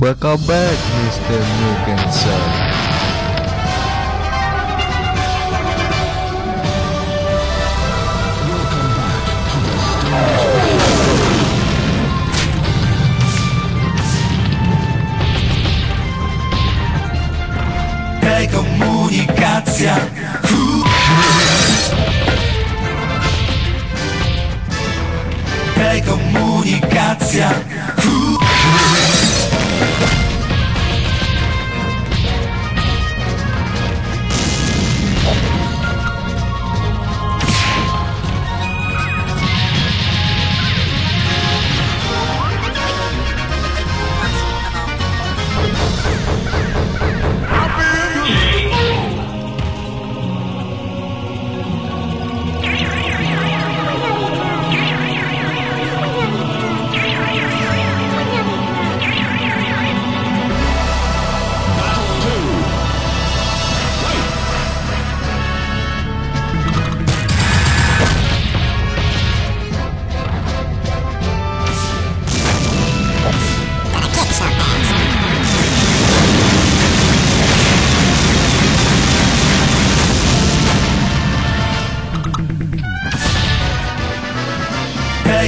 Welcome back, Mr. Hej, komunikacja komunikacja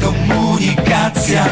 komunikacja